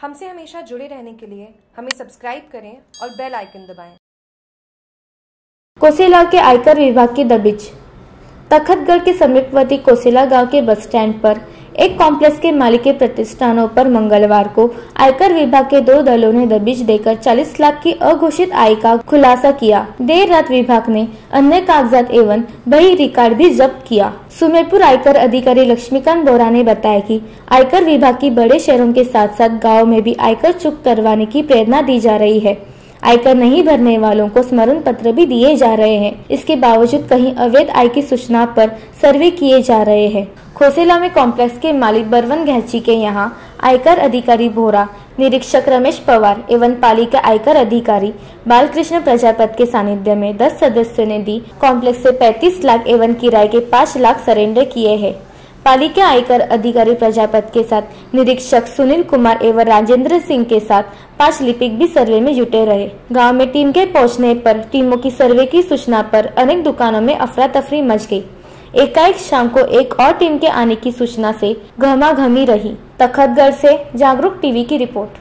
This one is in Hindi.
हमसे हमेशा जुड़े रहने के लिए हमें सब्सक्राइब करें और बेल आइकन दबाएँ। कोसेला के आयकर विभाग की दबिश तखतगढ़ के समीपवर्ती कोसेला गाँव के बस स्टैंड पर एक कॉम्प्लेक्स के मालिक के प्रतिष्ठानों पर मंगलवार को आयकर विभाग के दो दलों ने दबिश देकर 40 लाख की अघोषित आय का खुलासा किया। देर रात विभाग ने अन्य कागजात एवं बही रिकॉर्ड भी जब्त किया। सुमेरपुर आयकर अधिकारी लक्ष्मीकांत बोरा ने बताया कि आयकर विभाग की बड़े शहरों के साथ साथ गाँव में भी आयकर चुक करवाने की प्रेरणा दी जा रही है। आयकर नहीं भरने वालों को स्मरण पत्र भी दिए जा रहे हैं। इसके बावजूद कहीं अवैध आय की सूचना पर सर्वे किए जा रहे हैं। खोसेला में कॉम्प्लेक्स के मालिक बरवन गहची के यहाँ आयकर अधिकारी भोरा, निरीक्षक रमेश पवार एवं पालिका आयकर अधिकारी बालकृष्ण प्रजापत के सानिध्य में 10 सदस्यों ने दी कॉम्प्लेक्स से 35 लाख एवं किराए के 5 लाख सरेंडर किए हैं। पालिका आयकर अधिकारी प्रजापत के साथ निरीक्षक सुनील कुमार एवं राजेंद्र सिंह के साथ पाँच लिपिक भी सर्वे में जुटे रहे। गाँव में टीम के पहुँचने पर टीमों की सर्वे की सूचना पर अनेक दुकानों में अफरा तफरी मच गई। एकाएक शाम को एक और टीम के आने की सूचना से घमा घमी रही। तखतगढ़ से जागरूक टीवी की रिपोर्ट।